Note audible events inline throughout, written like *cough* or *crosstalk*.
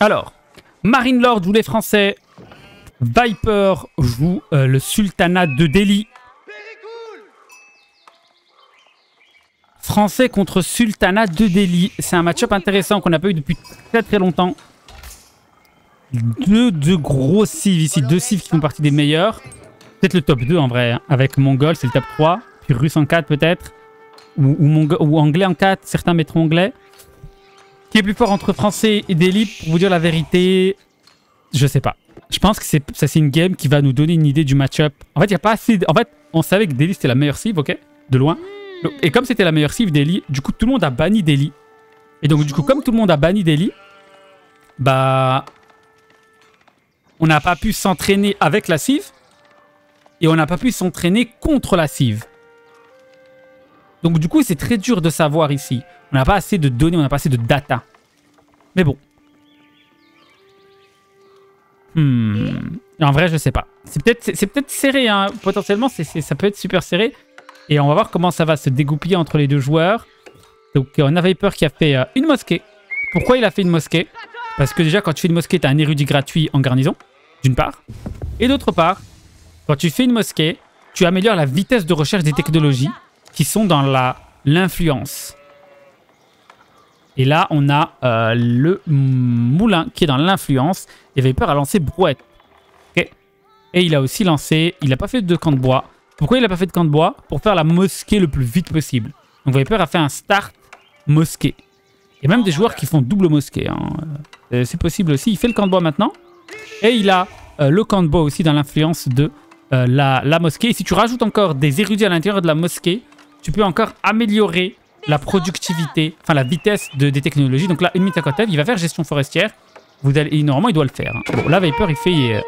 Alors, Marine Lord joue les Français. Viper joue euh, le Sultanat de Delhi. Français contre Sultanat de Delhi. C'est un match-up intéressant qu'on n'a pas eu depuis très très longtemps. Deux, deux gros cives ici. Deux cives qui font partie des meilleurs. Peut-être le top 2 en vrai. hein. Avec Mongol, c'est le top 3. Puis Russe en 4 peut-être. Ou, ou, Anglais en 4. Certains mettront Anglais. Qui est plus fort entre Français et Delhi Pour vous dire la vérité, je sais pas. Je pense que c'est ça c'est une game qui va nous donner une idée du match-up. En fait, il y a pas assez. de- En fait, on savait que Delhi c'était la meilleure cive, ok? De loin. Donc, Et comme c'était la meilleure cive Delhi, du coup tout le monde a banni Delhi. Et donc du coup comme tout le monde a banni Delhi, bah on n'a pas pu s'entraîner avec la cive et on n'a pas pu s'entraîner contre la cive. Donc du coup c'est très dur de savoir ici. On n'a pas assez de données, on n'a pas assez de data. Mais bon. Hmm. En vrai, je sais pas. C'est peut-être serré, hein. potentiellement, ça peut être super serré. Et on va voir comment ça va se dégoupiller entre les deux joueurs. Donc, euh, on a Viper qui a fait euh, une mosquée. Pourquoi il a fait une mosquée? Parce que déjà, quand tu fais une mosquée, tu as un érudit gratuit en garnison, d'une part. Et d'autre part, quand tu fais une mosquée, tu améliores la vitesse de recherche des technologies qui sont dans la l'influence. Et là, on a euh, le moulin qui est dans l'influence. Et Viper a lancé brouette. Ok. Et il a aussi lancé... Il n'a pas fait de camp de bois. Pourquoi il n'a pas fait de camp de bois? Pour faire la mosquée le plus vite possible. Donc Viper a fait un start mosquée. Il y a même des joueurs qui font double mosquée. hein. Euh, C'est possible aussi. Il fait le camp de bois maintenant. Et il a euh, le camp de bois aussi dans l'influence de la, la mosquée. Et si tu rajoutes encore des érudits à l'intérieur de la mosquée, tu peux encore améliorer la productivité, enfin la vitesse de, des technologies. Donc là, une minute à il va faire gestion forestière. Vous allez, normalement, il doit le faire. hein. Bon, là, Viper, il fait, euh,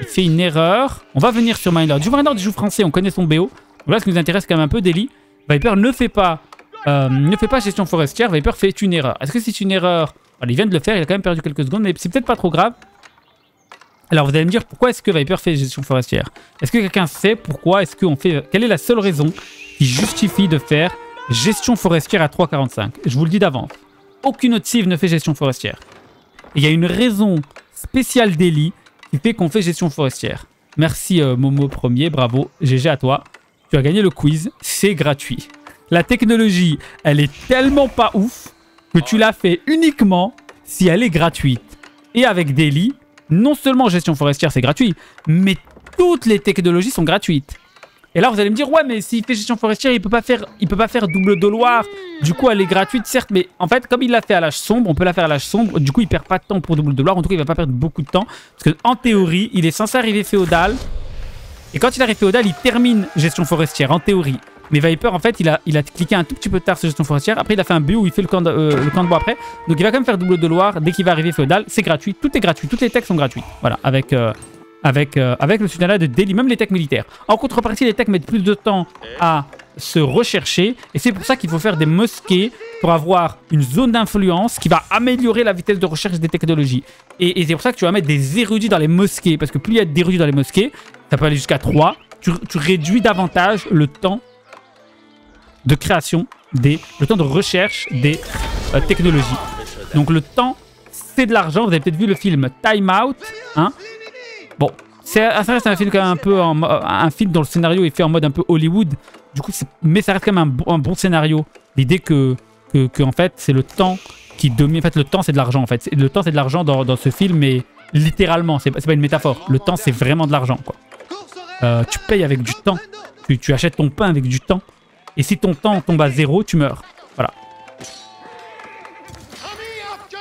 il fait une erreur. On va venir sur Mindlord. Du Mindlord, il joue français, on connaît son BO. Donc là, ce qui nous intéresse quand même un peu, Delhi. Viper ne fait pas, euh, ne fait pas gestion forestière. Viper fait une erreur. Est-ce que c'est une erreur? Voilà, Il vient de le faire, il a quand même perdu quelques secondes, mais c'est peut-être pas trop grave. Alors vous allez me dire pourquoi est-ce que Viper fait gestion forestière? Est-ce que quelqu'un sait pourquoi? Est-ce qu'on fait Quelle est la seule raison? Qui justifie de faire gestion forestière à 3,45 Je vous le dis d'avance. Aucune autre cive ne fait gestion forestière. Il y a une raison spéciale d'Eli qui fait qu'on fait gestion forestière. Merci euh, Momo premier, bravo, GG à toi. Tu as gagné le quiz, c'est gratuit. La technologie, elle est tellement pas ouf que tu l'as fait uniquement si elle est gratuite. Et avec Deli, non seulement gestion forestière c'est gratuit, mais toutes les technologies sont gratuites. Et là vous allez me dire ouais mais s'il fait gestion forestière il peut pas faire il peut pas faire double doloir. Du coup elle est gratuite certes mais en fait comme il l'a fait à l'âge sombre on peut la faire à l'âge sombre. Du coup il perd pas de temps pour double doloir. En tout cas il va pas perdre beaucoup de temps parce que en théorie il est censé arriver féodal. Et quand il arrive féodal il termine gestion forestière en théorie. Mais Viper en fait il a, cliqué un tout petit peu tard sur gestion forestière. Après il a fait un but où il fait le camp de, euh, camp de bois après. Donc il va quand même faire double doloir dès qu'il va arriver féodal. C'est gratuit, tout est gratuit, toutes les techs sont gratuites. Voilà avec euh, avec, euh, avec le sultanat de Delhi, même les techs militaires. En contrepartie, les techs mettent plus de temps à se rechercher, et c'est pour ça qu'il faut faire des mosquées pour avoir une zone d'influence qui va améliorer la vitesse de recherche des technologies. Et, c'est pour ça que tu vas mettre des érudits dans les mosquées, parce que plus il y a d'érudits dans les mosquées, ça peut aller jusqu'à 3, tu, tu réduis davantage le temps de création, des, le temps de recherche des euh, technologies. Donc le temps, c'est de l'argent. Vous avez peut-être vu le film Time Out, hein? Bon, c'est ça reste un film quand même un peu un film dont le scénario est fait en mode un peu Hollywood. Du coup, mais ça reste quand même un, bon- scénario. L'idée que, que, en fait c'est le temps qui domine. En fait, le temps c'est de l'argent. En fait, le temps c'est de l'argent dans, dans ce film, mais littéralement, c'est pas, une métaphore. Le temps c'est vraiment de l'argent. Euh, tu payes avec du temps. Tu, tu achètes ton pain avec du temps. Et si ton temps tombe à zéro, tu meurs. Voilà.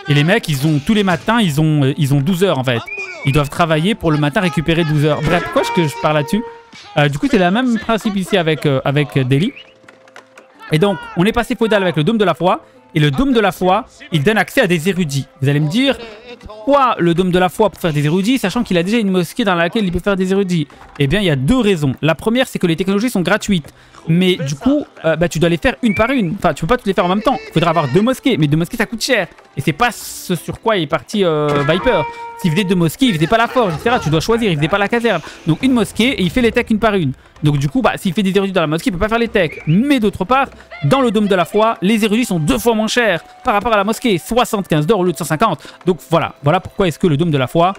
Et les mecs, ils ont tous les matins, ils ont, euh, ils ont 12 heures en fait. Ils doivent travailler pour le matin récupérer 12 heures. Bref, pourquoi est-ce que je parle là-dessus Euh, Du coup, c'est le même principe ici avec, euh, avec Delhi. Et donc, on est passé feudal avec le dôme de la foi. Et le dôme de la foi, il donne accès à des érudits. Vous allez me dire, pourquoi le dôme de la foi pour faire des érudits, sachant qu'il a déjà une mosquée dans laquelle il peut faire des érudits? Eh bien, il y a deux raisons. La première, c'est que les technologies sont gratuites. Mais du coup, euh, bah, tu dois les faire une par une. Enfin, tu peux pas toutes les faire en même temps. Il faudra avoir deux mosquées. Mais deux mosquées, ça coûte cher. Et c'est pas ce sur quoi est parti euh, Viper. S'il faisait deux mosquées, il faisait pas la forge, etc. Tu dois choisir, il faisait pas la caserne. Donc une mosquée et il fait les techs une par une. Donc du coup, bah, s'il fait des érudits dans la mosquée, il peut pas faire les techs. Mais d'autre part, dans le dôme de la foi, les érudits sont deux fois moins chers par rapport à la mosquée. 75 d'or au lieu de 150. Donc voilà, voilà pourquoi est-ce que le dôme de la foi...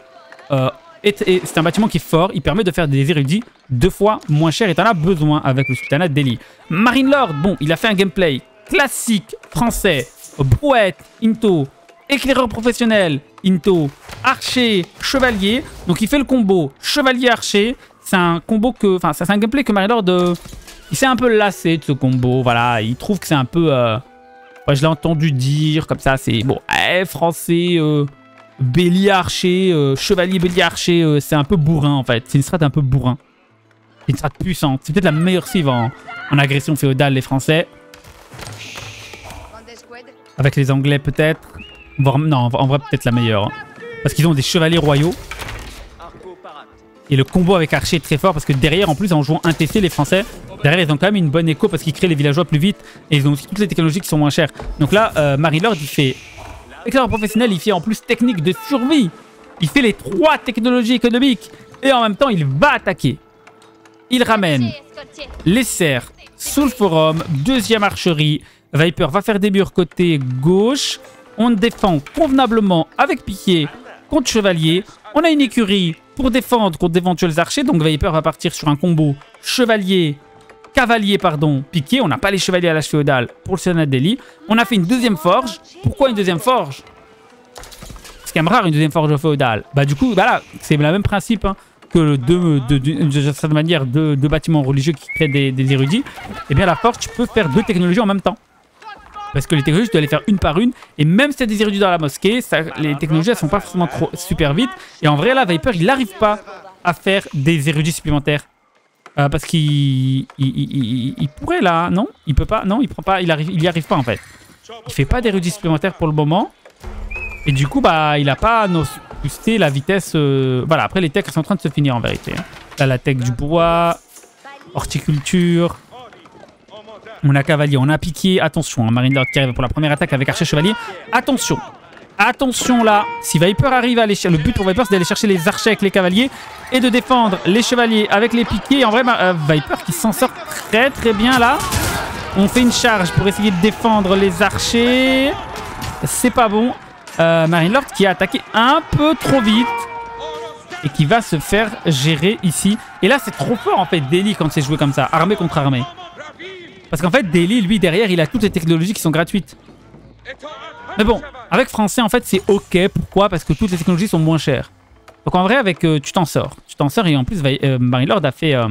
Euh, c'est un bâtiment qui est fort, il permet de faire des érudits deux fois moins cher et t'en as besoin avec le sultanat de Delhi. Marine Lord, bon, il a fait un gameplay classique, français, brouette, into, éclaireur professionnel, into, archer, chevalier. Donc il fait le combo chevalier-archer. C'est un combo que, enfin, c'est un gameplay que Marine Lord, euh, il s'est un peu lassé de ce combo. Voilà, il trouve que c'est un peu, euh, je l'ai entendu dire comme ça, c'est bon, eh, français. Euh, bélier archer, euh, chevalier bélier archer, euh, c'est un peu bourrin en fait. C'est une strat un peu bourrin. C'est une strat puissante. C'est peut-être la meilleure cive en, agression féodale, les Français. Avec les Anglais peut-être. Non, en vrai peut-être la meilleure. Hein. Parce qu'ils ont des chevaliers royaux. Et le combo avec Archer est très fort parce que derrière, en plus, en jouant un TC, les Français, derrière, ils ont quand même une bonne écho parce qu'ils créent les villageois plus vite et ils ont aussi toutes les technologies qui sont moins chères. Donc là, euh, Marie-Lord, il fait Excellent professionnel, il fait en plus technique de survie. Il fait les trois technologies économiques. Et en même temps, il va attaquer. Il ramène les serres sous le forum. Deuxième archerie. Viper va faire des murs côté gauche. On défend convenablement avec piqué contre chevalier. On a une écurie pour défendre contre d'éventuels archers. Donc Viper va partir sur un combo chevalier cavalier, pardon, piqué. On n'a pas les chevaliers à l'âge féodal pour le Sénat Delhi. On a fait une deuxième forge. Pourquoi une deuxième forge? C'est quand même rare une deuxième forge féodale. Bah du coup, voilà, c'est le même principe hein, que de, de, cette manière deux de bâtiments religieux qui créent des, érudits. Eh bien la forge, tu peux faire deux technologies en même temps. Parce que les technologies, tu dois les faire une par une. Et même si tu as des érudits dans la mosquée, les technologies, elles sont pas forcément trop super vite. Et en vrai, là, Viper, il n'arrive pas à faire des érudits supplémentaires euh, parce qu'il il, pourrait là, non Il peut pas, non, il prend pas, il arrive, il y arrive pas en fait. Il fait pas d'érudits supplémentaires pour le moment. Et du coup, bah, il a pas boosté la vitesse. Euh, voilà, après les techs sont en train de se finir en vérité. Là, la tech du bois, horticulture. On a cavalier, on a piqué. Attention, hein, Marine Lord qui arrive pour la première attaque avec archer chevalier. Attention, Attention là, si Viper arrive à aller chercher... Le but pour Viper, c'est d'aller chercher les archers avec les cavaliers et de défendre les chevaliers avec les piquets. En vrai, euh, Viper qui s'en sort très très bien là. On fait une charge pour essayer de défendre les archers. C'est pas bon. Euh, Marine Lord qui a attaqué un peu trop vite et qui va se faire gérer ici. Et là, c'est trop fort en fait, Daily quand c'est joué comme ça, armée contre armée. Parce qu'en fait, Daily, lui, derrière, il a toutes les technologies qui sont gratuites. Mais bon, avec français, en fait, c'est OK. Pourquoi? Parce que toutes les technologies sont moins chères. Donc en vrai, avec euh, tu t'en sors. Tu t'en sors et en plus, euh, Marilord a fait... Euh,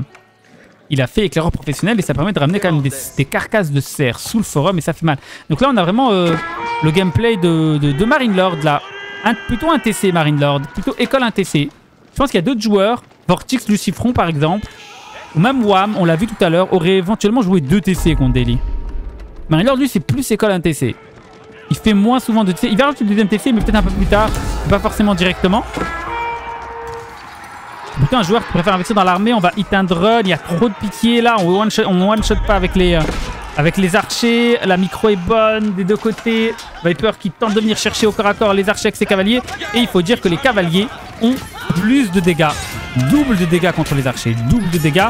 il a fait éclaireur professionnel et ça permet de ramener quand même des, carcasses de serre sous le forum et ça fait mal. Donc là, on a vraiment le gameplay de, de, Marine Lord là. plutôt un TC Marine Lord, plutôt école un TC. Je pense qu'il y a d'autres joueurs, Vortix, Lucifron par exemple, ou même Wam, on l'a vu tout à l'heure, aurait éventuellement joué deux TC contre Daily. Marine Lord, lui, c'est plus école un TC. Il fait moins souvent de TC. Il va rajouter le deuxième TC, mais peut-être un peu plus tard. Pas forcément directement. Plutôt un joueur qui préfère investir dans l'armée. On va hit and run. Il y a trop de piquets là. On one-shot one shot pas avec les, euh, avec les archers. La micro est bonne des deux côtés. Viper qui tente de venir chercher au corps à corps les archers avec ses cavaliers. Et il faut dire que les cavaliers ont plus de dégâts. Double de dégâts contre les archers. Double de dégâts.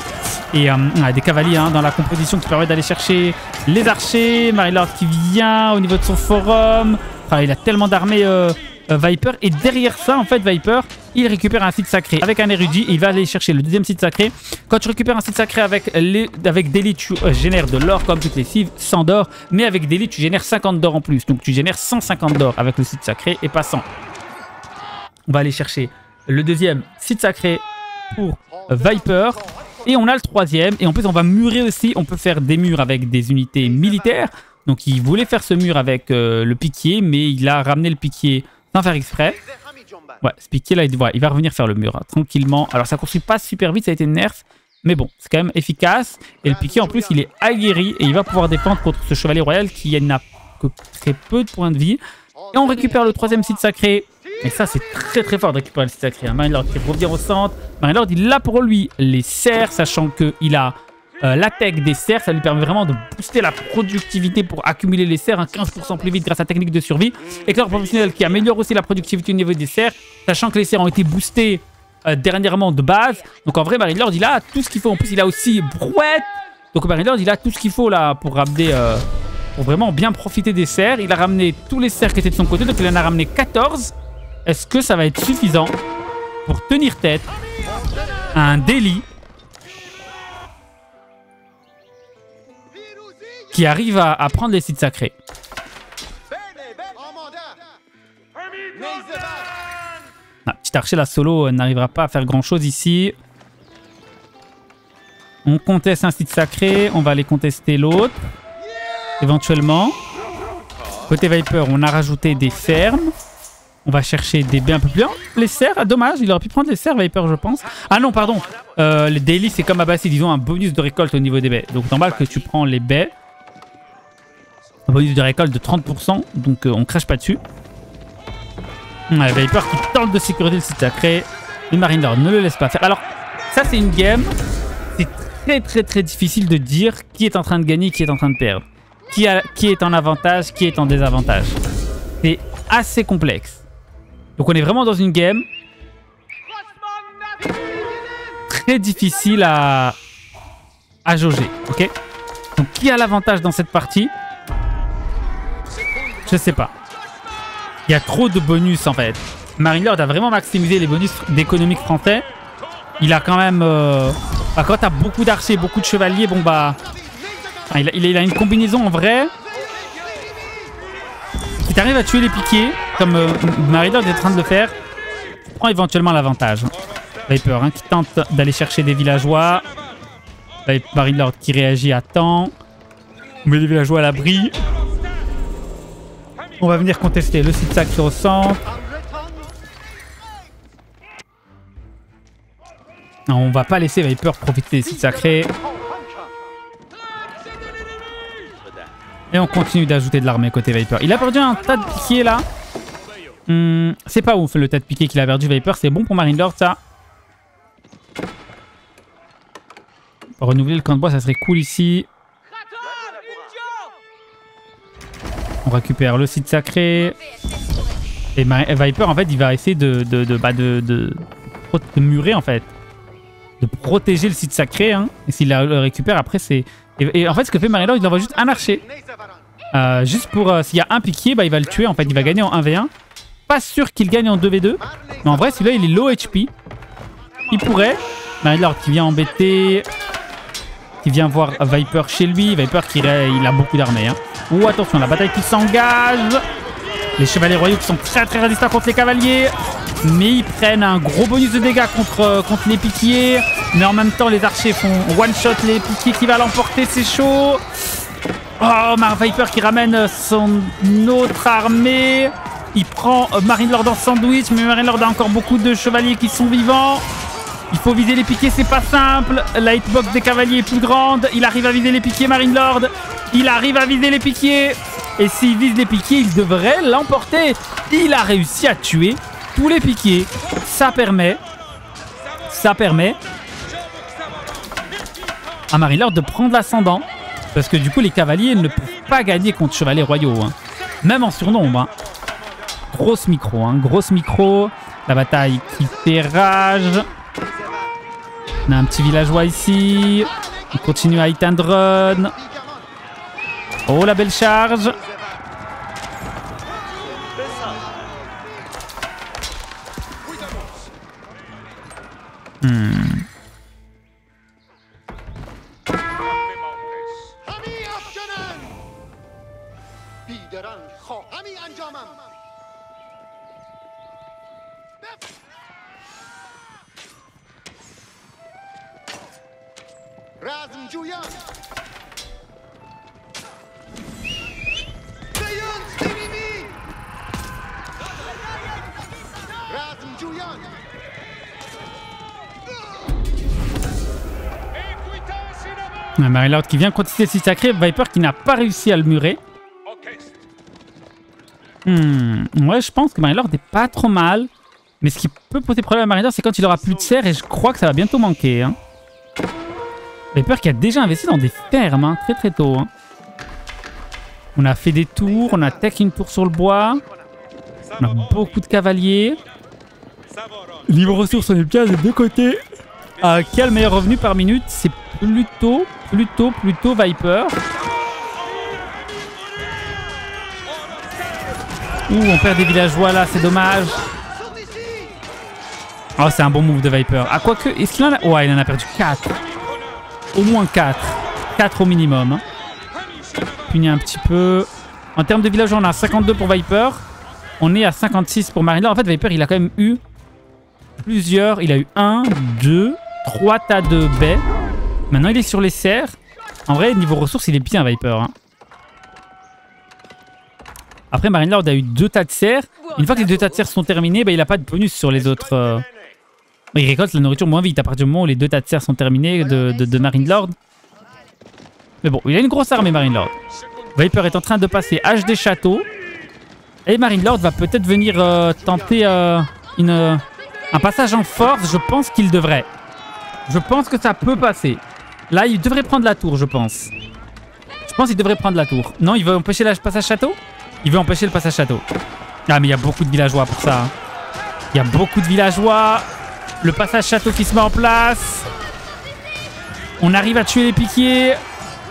Et euh, des cavaliers hein, dans la composition qui permet d'aller chercher les archers. Marilord qui vient au niveau de son forum. il a tellement d'armées euh, euh, Viper. Et derrière ça, en fait, Viper, il récupère un site sacré avec un érudit. il va aller chercher le deuxième site sacré. Quand tu récupères un site sacré avec, les, avec tu génères de l'or comme toutes les cives, 100 d'or. Mais avec Daily, tu génères 50 d'or en plus. Donc tu génères 150 d'or avec le site sacré et pas 100. On va aller chercher le deuxième site sacré pour Viper. Et on a le troisième. Et en plus, on va murer aussi. On peut faire des murs avec des unités militaires. Donc, il voulait faire ce mur avec euh, le piquier, mais il a ramené le piquier sans faire exprès. Ouais, piquier là, il, va revenir faire le mur hein, tranquillement. Alors, ça construit pas super vite, ça a été nerf. Mais bon, c'est quand même efficace. Et le piquier, en plus, il est aguerri et il va pouvoir défendre contre ce chevalier royal qui n'a que très peu de points de vie. Et on récupère le troisième site sacré. Et ça, c'est très très fort de récupérer le site sacré. Hein. Lord qui revient au centre. Lord, il a pour lui les serres, sachant qu'il a euh, la tech des serres. Ça lui permet vraiment de booster la productivité pour accumuler les serres, 15% plus vite grâce à la technique de survie. Éclair professionnel qui améliore aussi la productivité au niveau des serres, sachant que les serres ont été boostées euh, dernièrement de base. Donc en vrai, Marilord, il a tout ce qu'il faut. En plus, il a aussi brouette. Donc Marilord, il a tout ce qu'il faut là pour ramener... Euh, pour vraiment bien profiter des serres. Il a ramené tous les serres qui étaient de son côté, donc il en a ramené 14. Est-ce que ça va être suffisant pour tenir tête à un délit arrive à, prendre les sites sacrés ah, Petit archer, la solo euh, n'arrivera pas à faire grand chose ici. On conteste un site sacré, on va aller contester l'autre éventuellement. Côté Viper, on a rajouté des fermes. On va chercher des baies un peu plus loin. Les serres, ah, dommage, il aurait pu prendre les serres Viper, je pense. Ah non, pardon. Euh, les daily, c'est comme à Bassi, ils ont un bonus de récolte au niveau des baies. Donc normal que tu prends les baies. Un bonus de récolte de 30%, donc euh, on crache pas dessus. Ouais, Viper qui tente de sécuriser le site sacré. Le Mariner ne le laisse pas faire. Alors, ça c'est une game. C'est très très très difficile de dire qui est en train de gagner, qui est en train de perdre qui, est en avantage, qui est en désavantage. C'est assez complexe. Donc on est vraiment dans une game très difficile à, à jauger. Ok? Donc qui a l'avantage dans cette partie? Je sais pas. Il y a trop de bonus en fait. Marinelord a vraiment maximisé les bonus d'économique français. Il a quand même... Euh... Bah, quand t'as beaucoup d'archers, beaucoup de chevaliers, bon bah... Ah, il, a, une combinaison en vrai. Si tu arrives à tuer les piquets, comme euh, Marilord est en train de le faire, tu prends éventuellement l'avantage. Viper hein, qui tente d'aller chercher des villageois. Marilord qui réagit à temps. On met les villageois à l'abri. On va venir contester le site sacré au centre. on va pas laisser Viper profiter des sites sacrés. Et on continue d'ajouter de l'armée côté Viper. Il a perdu un tas de piquets là. Hmm, c'est pas ouf le tas de piquets qu'il a perdu Viper. C'est bon pour Marine Lord ça. Renouveler le camp de bois, ça serait cool ici. On récupère le site sacré. Et Viper, en fait, il va essayer de, de, de, bah, de, de, murer, en fait. De protéger le site sacré. Hein. Et s'il le récupère, après, c'est et, en fait, ce que fait Marilor, il envoie juste un archer. Euh, juste pour... Euh, s'il y a un piquier, bah, il va le tuer. En fait, il va gagner en 1v1. Pas sûr qu'il gagne en 2v2. Mais en vrai, celui-là, il est low HP. Il pourrait. Marilor qui vient embêter. Qui vient voir Viper chez lui. Viper qui il a beaucoup d'armées. Hein. Oh, attention, la bataille qui s'engage. Les chevaliers royaux qui sont très très résistants contre les cavaliers. Mais ils prennent un gros bonus de dégâts contre, euh, contre les piquiers. Mais en même temps, les archers font one-shot les piquiers qui va l'emporter. C'est chaud. Oh, Mar Viper qui ramène son autre armée. Il prend euh, Marine Lord en sandwich. Mais Marine Lord a encore beaucoup de chevaliers qui sont vivants. Il faut viser les piquets, c'est pas simple. La hitbox des cavaliers est plus grande. Il arrive à viser les piquets, Marine Lord. Il arrive à viser les piquiers. Et s'il vise les piquiers, il devrait l'emporter. Il a réussi à tuer tous les piquiers. Ça permet, ça permet à Marie-Laure de prendre l'ascendant. Parce que du coup, les cavaliers ne peuvent pas gagner contre chevaliers royaux. Hein. Même en surnombre. Hein. Grosse micro, hein. grosse micro. La bataille qui fait rage. On a un petit villageois ici. On continue à hit and run. Oh, la belle charge. Hmm. Marilord qui vient contester si sacré. Viper qui n'a pas réussi à le murer. Hmm, ouais, je pense que Marilord n'est pas trop mal. Mais ce qui peut poser problème à Marilord, c'est quand il aura plus de serre et je crois que ça va bientôt manquer. Hein. Viper qui a déjà investi dans des fermes, hein, très très tôt. hein. On a fait des tours, on a tech une tour sur le bois. On a beaucoup de cavaliers. Niveau ressources, on est bien des deux côtés. Euh, quel meilleur revenu par minute C'est plutôt, plutôt, plutôt Viper. Ouh, on perd des villageois là, c'est dommage. Oh, c'est un bon move de Viper. Ah, quoique, est-ce qu'il en a... Ouais, il en a perdu 4. Au moins 4. 4 au minimum. hein. Punir un petit peu. En termes de villageois, on a 52 pour Viper. On est à 56 pour Marinelord. En fait, Viper, il a quand même eu plusieurs. Il a eu 1, 2, 3 tas de baies. Maintenant, il est sur les serres. En vrai, niveau ressources, il est bien, Viper. hein. Après, Marinelord a eu deux tas de serres. Une fois que les deux tas de serres sont terminés, bah, il n'a pas de bonus sur les autres. euh, Il récolte la nourriture moins vite à partir du moment où les deux tas de serres sont terminés de, de Marinelord. Mais bon, il a une grosse armée, Marinelord. Viper est en train de passer H des châteaux. Et Marinelord va peut-être venir euh, tenter euh, une, un passage en force. Je pense qu'il devrait. Je pense que ça peut passer. Là, il devrait prendre la tour, je pense. Je pense qu'il devrait prendre la tour. Non, il veut empêcher le passage château? Il veut empêcher le passage château. Ah, mais il y a beaucoup de villageois pour ça. hein. Il y a beaucoup de villageois. Le passage château qui se met en place. On arrive à tuer les piquiers.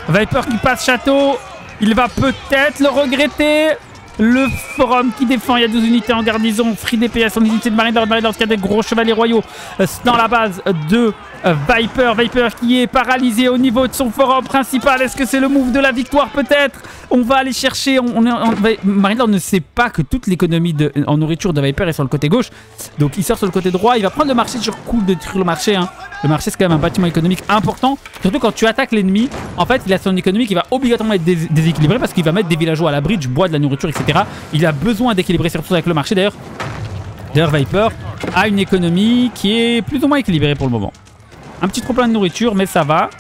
Viper qui passe château. Il va peut-être le regretter. Le forum qui défend. Il y a 12 unités en garnison. Free DPS en unité de Marinelord. Marinelord qui a des gros chevaliers royaux euh, dans la base de Viper. Viper qui est paralysé au niveau de son forum principal. Est-ce que c'est le move de la victoire peut-être? On va aller chercher. On, on on- ne sait pas que toute l'économie en nourriture de Viper est sur le côté gauche. Donc il sort sur le côté droit. Il va prendre le marché sur cool de détruire le marché. hein. Le marché c'est quand même un bâtiment économique important. Surtout quand tu attaques l'ennemi. En fait, il a son économie qui va obligatoirement être dés- déséquilibrée parce qu'il va mettre des villageois à l'abri, du bois, de la nourriture, etc. Il a besoin d'équilibrer ses ressources avec le marché. D'ailleurs, D'ailleurs, Viper a une économie qui est plus ou moins équilibrée pour le moment. Un petit trop plein de nourriture, mais ça va.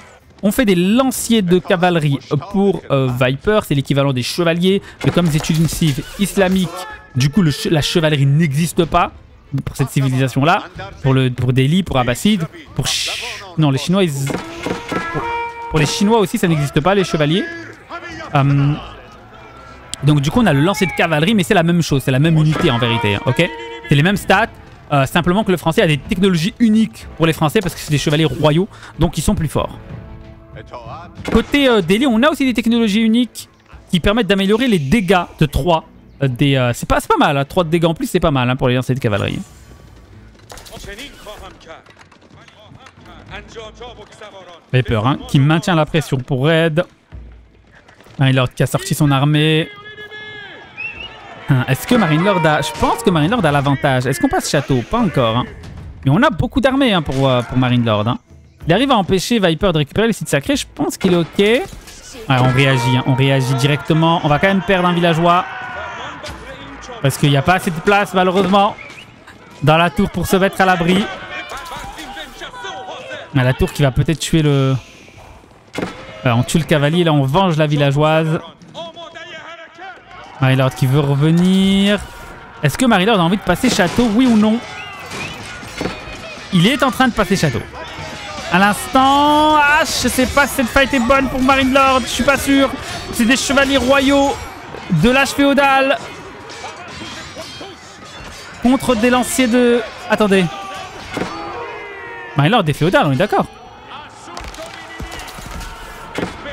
On fait des lanciers de cavalerie pour euh, Viper, c'est l'équivalent des chevaliers, mais comme c'est une civ islamique, du coup la chevalerie n'existe pas pour cette civilisation-là. Pour, le, pour Delhi, pour Abbasid, pour... Ch- Non, les Chinois, pour, les Chinois aussi, ça n'existe pas, les chevaliers. Euh, donc du coup, on a le lancer de cavalerie, mais c'est la même chose, c'est la même unité en vérité, hein, ok? C'est les mêmes stats, euh, simplement que le français a des technologies uniques pour les français parce que c'est des chevaliers royaux, donc ils sont plus forts. Côté euh, on a aussi des technologies uniques qui permettent d'améliorer les dégâts de 3. euh, des, euh, c'est pas, mal, 3 de dégâts en plus, c'est pas mal hein, pour les lancers de cavalerie. Viper, hein, qui maintient la pression pour Red. Marinelord qui a sorti son armée. Hein, Est-ce que Marinelord a... Je pense que Marinelord a l'avantage. Est-ce qu'on passe château? Pas encore. hein. Mais on a beaucoup d'armées hein, pour, euh, pour Marinelord. hein. Il arrive à empêcher Viper de récupérer les sites sacrés. Je pense qu'il est OK. Ouais, on réagit. On réagit directement. On va quand même perdre un villageois. Parce qu'il n'y a pas assez de place, malheureusement, dans la tour pour se mettre à l'abri. Mais la tour qui va peut-être tuer le... Voilà, on tue le cavalier, là on venge la villageoise. Marilord qui veut revenir. Est-ce que Marilord a envie de passer château, oui ou non? Il est en train de passer château. À l'instant, ah, je sais pas si cette fight est bonne pour Marinelord, je suis pas sûr. C'est des chevaliers royaux de l'âge féodal contre des lanciers de... Attendez. Marinelord est féodal, on est d'accord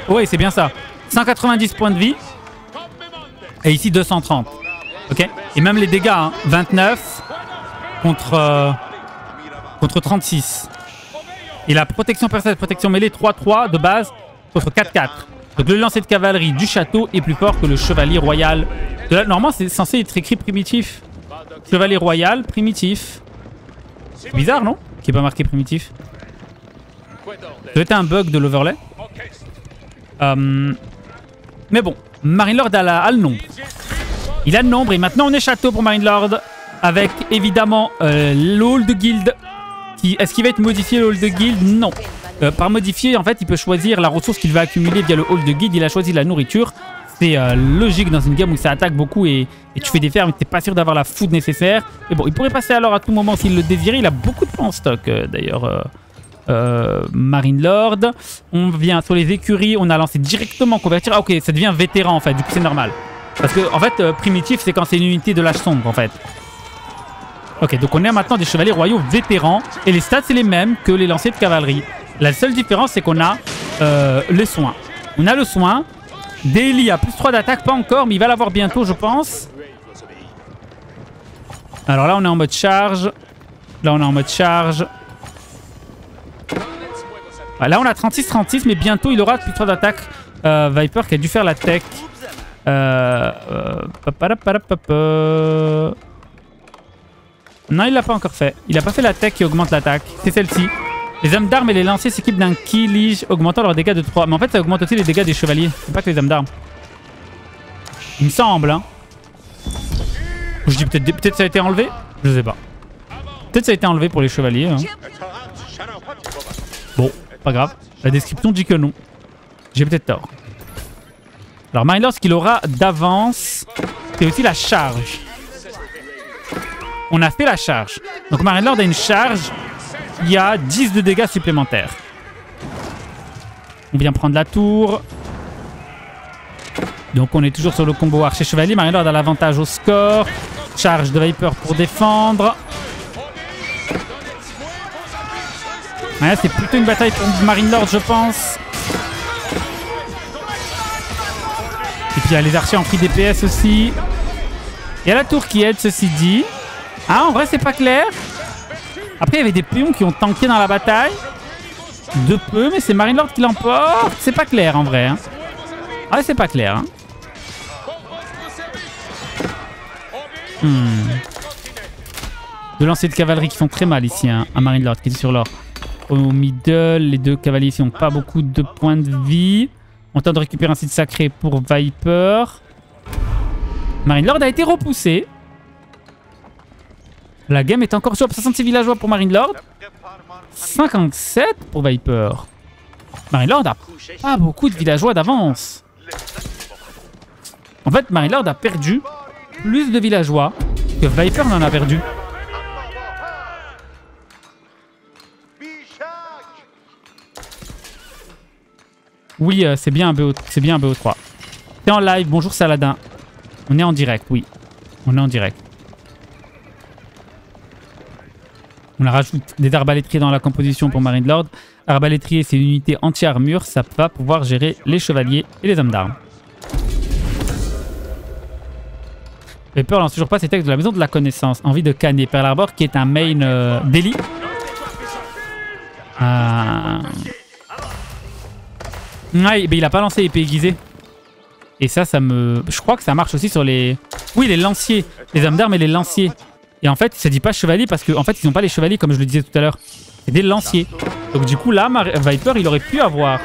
Oui, c'est bien ça. 190 points de vie. Et ici 230. Ok Et même les dégâts, hein, 29 contre, euh, contre 36. Et la protection personnelle, protection mêlée 3-3 de base contre 4-4. Donc le lancer de cavalerie du château est plus fort que le chevalier royal. Normalement, c'est censé être écrit primitif. Chevalier royal, primitif. C'est bizarre, non? Qui est pas marqué primitif. Ça doit être un bug de l'overlay. Euh, mais bon, Marinelord a, le nombre. Il a le nombre et maintenant on est château pour Marinelord avec évidemment euh, de Guild. Est-ce qu'il va être modifié de Guild? Non. Euh, par modifier, en fait, il peut choisir la ressource qu'il va accumuler via le de Guild. Il a choisi la nourriture. C'est euh, logique dans une game où ça attaque beaucoup et, tu fais des fermes t'es pas sûr d'avoir la food nécessaire. Mais bon, il pourrait passer alors à tout moment s'il le désirait. Il a beaucoup de points en stock euh, d'ailleurs. Euh, Marine Lord. On vient sur les écuries, on a lancé directement convertir. Ah ok, ça devient vétéran en fait, du coup c'est normal. Parce que en fait, euh, primitif c'est quand c'est une unité de l'âge sombre en fait. Ok, donc on est maintenant des chevaliers royaux vétérans et les stats c'est les mêmes que les lanciers de cavalerie. La seule différence c'est qu'on a euh, les soins. On a le soin. Daily a plus 3 d'attaque, pas encore, mais il va l'avoir bientôt je pense. Alors là on est en mode charge. Là on est en mode charge. Là, on a 36-36, mais bientôt, il aura plus 3 d'attaque. Euh, Viper qui a dû faire la tech. Euh, euh, non, il l'a pas encore fait. Il a pas fait la tech qui augmente l'attaque. C'est celle-ci. Les hommes d'armes et les lanciers s'équipent d'un ki lige augmentant leurs dégâts de 3. Mais en fait, ça augmente aussi les dégâts des chevaliers. C'est pas que les hommes d'armes. Il me semble, hein. Je dis peut-être peut ça a été enlevé Je sais pas. Peut-être ça a été enlevé pour les chevaliers. Hein. Bon, pas grave. La description dit que non. J'ai peut-être tort. Alors, Minelord, ce qu'il aura d'avance, c'est aussi la charge. On a fait la charge. Donc, Lord a une charge qui a 10 de dégâts supplémentaires. On vient prendre la tour. Donc, on est toujours sur le combo archer-chevalier. Lord a l'avantage au score. Charge de Viper pour défendre. Ouais, c'est plutôt une bataille pour Marine Lord, je pense. Et puis il y a les archers en prix DPS aussi. Il y a la tour qui aide, ceci dit. Ah, en vrai, c'est pas clair. Après, il y avait des pions qui ont tanké dans la bataille. De peu, mais c'est Marine Lord qui l'emporte. C'est pas clair, en vrai. Hein. Ah, c'est pas clair. Hein. Hmm. Deux lancers de cavalerie qui font très mal ici, hein, à Marine Lord qui est sur l'or. Au middle, les deux cavaliers n'ont pas beaucoup de points de vie. On tente de récupérer un site sacré pour Viper. Marine Lord a été repoussé. La game est encore sur 66 villageois pour Marine Lord. 57 pour Viper. Marine Lord a pas beaucoup de villageois d'avance. En fait, Marine Lord a perdu plus de villageois que Viper n'en a perdu. Oui, euh, c'est bien un BO, c'est bien un BO3. T'es en live, bonjour Saladin. On est en direct, oui. On est en direct. On rajoute des arbalétriers dans la composition pour Marine Lord. Arbalétrier, c'est une unité anti-armure. Ça va pouvoir gérer les chevaliers et les hommes d'armes. Pepper lance toujours pas ses textes de la maison de la connaissance. Envie de canner Pearl Harbor, qui est un main euh, daily. Euh... Ouais, mais il a pas lancé épée aiguisée. Et ça, ça me... Je crois que ça marche aussi sur les... Oui, les lanciers. Les hommes d'armes et les lanciers. Et en fait, ça dit pas chevalier parce qu'en en fait, ils n'ont pas les chevaliers comme je le disais tout à l'heure. C'est des lanciers. Donc du coup, là, Viper, il aurait pu avoir...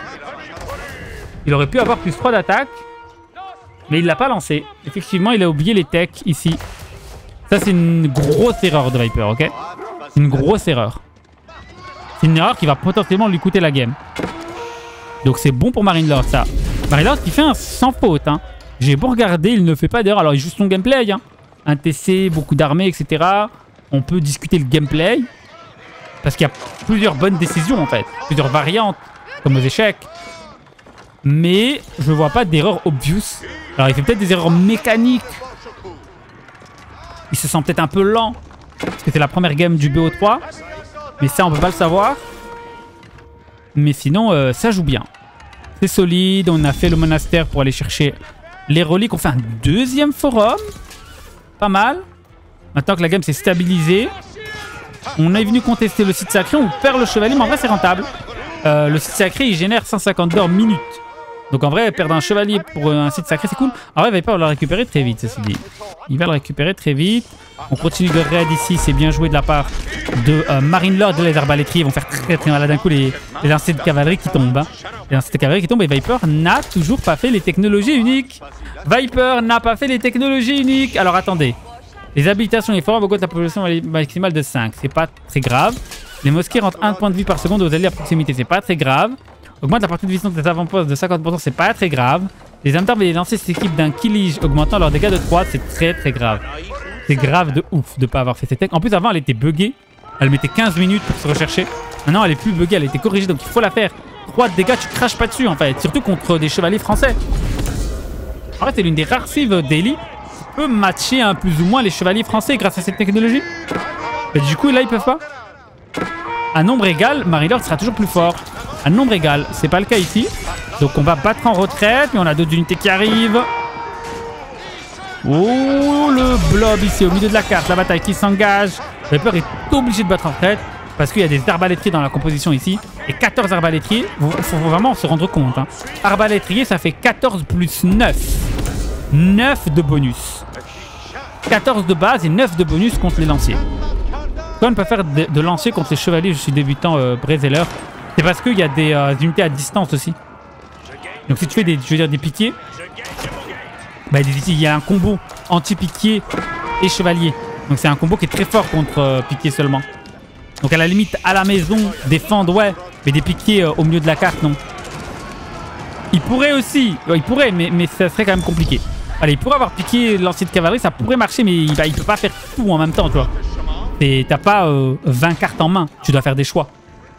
Il aurait pu avoir plus 3 d'attaque. Mais il l'a pas lancé. Effectivement, il a oublié les techs ici. Ça, c'est une grosse erreur de Viper, ok? Une grosse erreur. C'est une erreur qui va potentiellement lui coûter la game. Donc c'est bon pour Marine Lord ça. Marine Lord qui fait un sans faute. Hein. J'ai beau regarder, il ne fait pas d'erreur. Alors il joue son gameplay. Hein. Un TC, beaucoup d'armées, etc. On peut discuter le gameplay. Parce qu'il y a plusieurs bonnes décisions en fait. Plusieurs variantes, comme aux échecs. Mais je vois pas d'erreur obvious. Alors il fait peut-être des erreurs mécaniques. Il se sent peut-être un peu lent. Parce que c'est la première game du BO3. Mais ça on peut pas le savoir. Mais sinon, euh, ça joue bien. C'est solide. On a fait le monastère pour aller chercher les reliques. On fait un deuxième forum. Pas mal. Maintenant que la game s'est stabilisée. On est venu contester le site sacré. On perd le chevalier, mais en vrai, c'est rentable. Euh, le site sacré, il génère 150 d'or minute. Donc en vrai, perdre un chevalier pour un site sacré, c'est cool. En vrai, Viper va le récupérer très vite, ceci dit. Il va le récupérer très vite. On continue de raid ici, c'est bien joué de la part de euh, Marine Lord. Les arbalétriers vont faire très très mal d'un coup les, les de cavalerie qui tombent. Hein. Les de cavalerie qui tombent et Viper n'a toujours pas fait les technologies uniques. Viper n'a pas fait les technologies uniques. Alors attendez. Les habilitations et forts augmentent la population maximale de 5. C'est pas très grave. Les mosquées rentrent 1 point de vie par seconde aux alliés à proximité. C'est pas très grave. Augmente la partie de vision des avant-postes de 50%, c'est pas très grave. Les et les lancers s'équipent d'un killage augmentant leur dégâts de 3, c'est très très grave. C'est grave de ouf de pas avoir fait cette tech. En plus avant elle était buggée. Elle mettait 15 minutes pour se rechercher. Maintenant, elle est plus buggée, elle été corrigée, donc il faut la faire. 3 de dégâts, tu craches pas dessus en fait, surtout contre des chevaliers français. En fait, c'est l'une des rares cives d'Eli qui peut matcher un plus ou moins les chevaliers français grâce à cette technologie. Mais du coup, là, ils peuvent pas. À nombre égal, Marie-Lord sera toujours plus fort. À nombre égal, c'est pas le cas ici. Donc on va battre en retraite, mais on a d'autres unités qui arrivent. Oh, le blob ici au milieu de la carte, la bataille qui s'engage. Viper est obligé de battre en retraite parce qu'il y a des arbalétriers dans la composition ici. Et 14 arbalétriers, il faut, vraiment se rendre compte. Hein. Ça fait 14 plus 9. 9 de bonus. 14 de base et 9 de bonus contre les lanciers. Pourquoi on peut faire de, de, lancier contre les chevaliers Je suis débutant euh, C'est parce qu'il y a des euh, unités à distance aussi. Donc si tu fais des, je veux dire, des piquiers, bah, il y a un combo anti-piquier et chevalier. Donc c'est un combo qui est très fort contre euh, seulement. Donc à la limite, à la maison, défendre, ouais. Mais des piquiers euh, au milieu de la carte, non. Il pourrait aussi, il pourrait, mais, mais ça serait quand même compliqué. Allez, il pourrait avoir piqué lancier de cavalerie, ça pourrait marcher, mais il, bah, peut pas faire tout en même temps, tu vois. T'as pas 20 euh, cartes en main, tu dois faire des choix.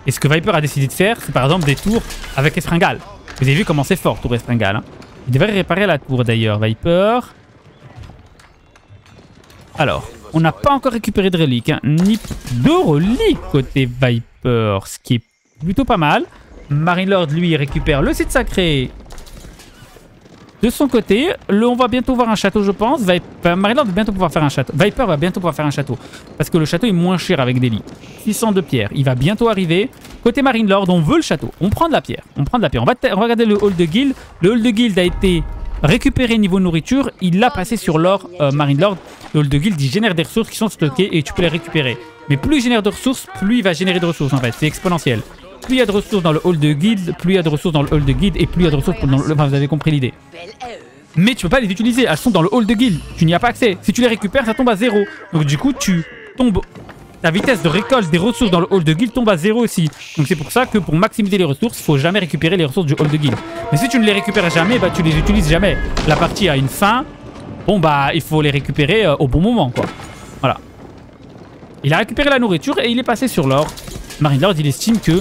Et ce que Viper a décidé de faire, c'est par exemple des tours avec Espringale. Vous avez vu comment c'est fort, tour Espringale. Hein. Il devrait réparer la tour d'ailleurs, Viper. Alors, on n'a pas encore récupéré de reliques, hein. ni de reliques côté Viper, ce qui est plutôt pas mal. Marine Lord, lui, récupère le site sacré de son côté. Le, on va bientôt voir un château, je pense. Viper, va bientôt pouvoir faire un château. Viper va bientôt pouvoir faire un château. Parce que le château est moins cher avec des lits. 600 de pierre. Il va bientôt arriver. Côté Marine Lord, on veut le château. On prend de la pierre. On prend de la pierre. On va, regarder le hall de guild. Le hall de guild a été récupéré niveau nourriture. Il l'a passé sur l'or euh, Marine Lord. Le hall de guild, il génère des ressources qui sont stockées et tu peux les récupérer. Mais plus il génère de ressources, plus il va générer de ressources en fait. C'est exponentiel. Plus il y a de ressources dans le hall de guild, plus il y a de ressources dans le hall de guild et plus il y a de ressources dans le... Enfin, vous avez compris l'idée. Mais tu peux pas les utiliser, elles sont dans le hall de guild. Tu n'y as pas accès. Si tu les récupères, ça tombe à zéro. Donc du coup, tu tombes... Ta vitesse de récolte des ressources dans le hall de guild tombe à zéro aussi. Donc c'est pour ça que pour maximiser les ressources, faut jamais récupérer les ressources du hall de guild. Mais si tu ne les récupères jamais, bah tu les utilises jamais. La partie a une fin. Bon bah il faut les récupérer euh, au bon moment quoi. Voilà. Il a récupéré la nourriture et il est passé sur l'or. Marine Lord il estime que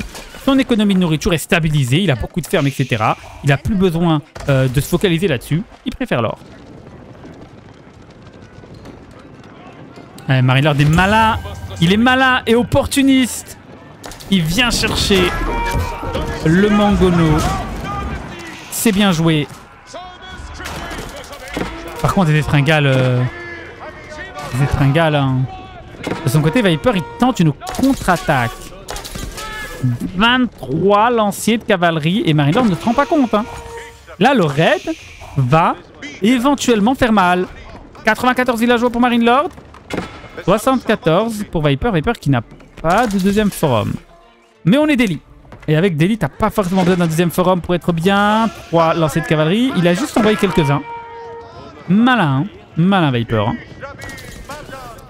son économie de nourriture est stabilisée, il a beaucoup de fermes, etc. Il n'a plus besoin euh, de se focaliser là-dessus. Il préfère l'or. Ouais, Marilord est malin. Il est malin et opportuniste. Il vient chercher le Mangono. C'est bien joué. Par contre, des fringales... Euh... Des fringales... Hein. De son côté, Viper, il tente une contre-attaque. 23 lanciers de cavalerie et Marinelord ne se rend pas compte. Hein. Là, le raid va éventuellement faire mal. 94 villageois pour Marinelord. 74 pour Viper. Viper qui n'a pas de deuxième forum. Mais on est Delhi. Et avec Delhi, t'as pas forcément besoin d'un deuxième forum pour être bien. 3 lanciers de cavalerie. Il a juste envoyé quelques-uns. Malin. Hein. Malin Viper.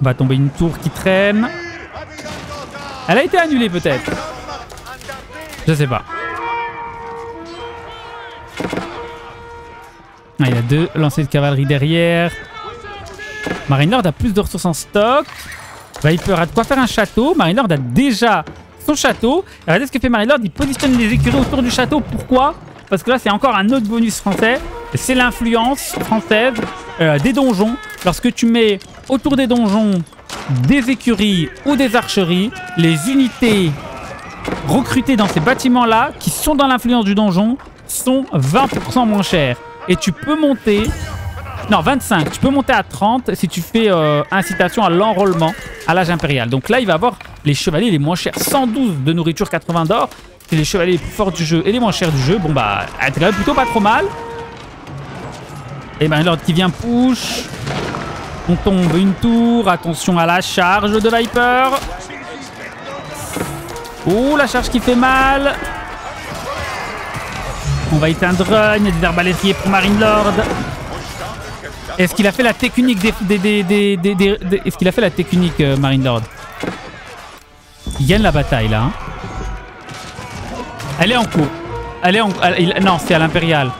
Va tomber une tour qui traîne. Elle a été annulée peut-être. Je sais pas. Ah, il a deux lancers de cavalerie derrière. Marinelord a plus de ressources en stock. Viper a de quoi faire un château. Marinelord a déjà son château. regardez ce que fait Marinelord. Il positionne les écuries autour du château. Pourquoi? Parce que là, c'est encore un autre bonus français. C'est l'influence française euh, des donjons. Lorsque tu mets autour des donjons des écuries ou des archeries, les unités recrutés dans ces bâtiments-là, qui sont dans l'influence du donjon, sont 20% moins chers. Et tu peux monter... Non, 25. Tu peux monter à 30 si tu fais euh, incitation à l'enrôlement à l'âge impérial. Donc là, il va avoir les chevaliers les moins chers. 112 de nourriture, 80 d'or. C'est les chevaliers les plus forts du jeu et les moins chers du jeu. Bon, bah, c'est quand même plutôt pas trop mal. Et ben, l'ordre qui vient push. On tombe une tour. Attention à la charge de Viper. Oh, la charge qui fait mal. On va éteindre a des pour Marine Lord. Est-ce qu'il a fait la technique des... des, des, des Est-ce qu'il a fait la technique, euh, Marine Lord? Il gagne la bataille, là. Hein. Elle est en cours. Elle est en... non, c'est à l'impérial.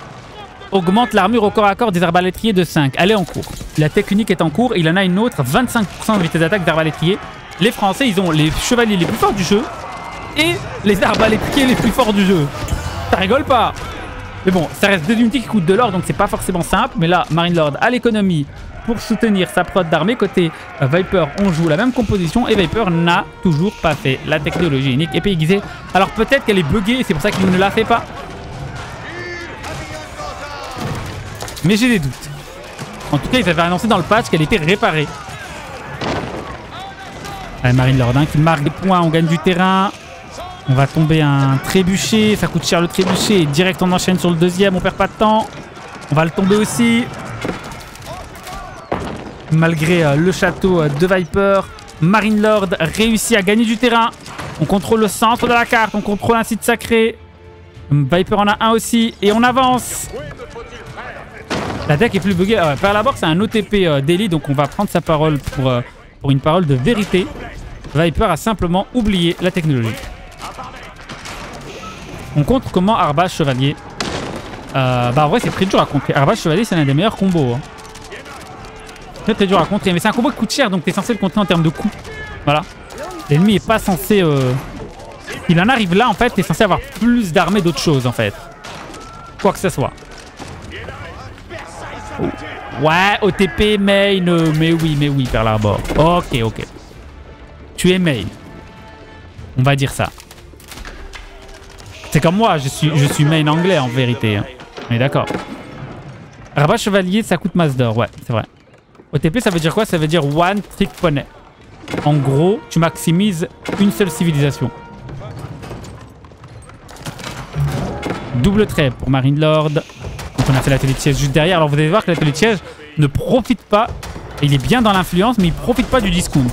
Augmente l'armure au corps à corps des arbalétriers de 5. Elle est en cours. La technique est en cours. Il en a une autre. 25% de vitesse d'attaque d'arbalétriers. Les Français, ils ont les chevaliers les plus forts du jeu et les arbalétriers les plus forts du jeu. Ça rigole pas Mais bon, ça reste deux unités qui coûtent de l'or, donc c'est pas forcément simple. Mais là, Marine Lord a l'économie pour soutenir sa prod d'armée. Côté euh, Viper, on joue la même composition et Viper n'a toujours pas fait la technologie unique épée aiguisée. Alors peut-être qu'elle est buggée, c'est pour ça qu'il ne la fait pas. Mais j'ai des doutes. En tout cas, ils avaient annoncé dans le patch qu'elle était réparée. Allez, Marine Lord hein, qui marque des points, on gagne du terrain. On va tomber un trébuchet, ça coûte cher le trébuchet. direct on enchaîne sur le deuxième, on perd pas de temps. On va le tomber aussi malgré euh, le château euh, de Viper. Marine Lord réussit à gagner du terrain. On contrôle le centre de la carte, on contrôle un site sacré. Viper en a un aussi et on avance. La deck est plus buggée. Euh, par la c'est un OTP euh, daily, donc on va prendre sa parole pour, pour une parole de vérité. Viper a simplement oublié la technologie. On compte comment Arbache Chevalier. bah en vrai c'est très dur à compter. Arbache Chevalier c'est l'un des meilleurs combos. Hein. Très très dur à contrer. Mais c'est un combo qui coûte cher, donc t'es censé le contrer en termes de coût. Voilà. L'ennemi est pas censé... Euh... Il en arrive là, en fait, t'es censé avoir plus d'armées d'autres choses, en fait. Quoi que ce soit. Ouais, OTP, main, euh, mais oui, mais oui, Pearl Harbor. Ok, ok. Tu es main. On va dire ça. C'est comme moi, je suis, je suis main anglais en vérité. Hein. On est d'accord. Rabat chevalier, ça coûte masse d'or, ouais, c'est vrai. OTP, ça veut dire quoi? Ça veut dire One Trick Pony. En gros, tu maximises une seule civilisation. Double trait pour Marine Lord. Donc on a fait l'atelier de siège juste derrière. Alors vous allez voir que l'atelier de siège ne profite pas. Il est bien dans l'influence, mais il profite pas du discount.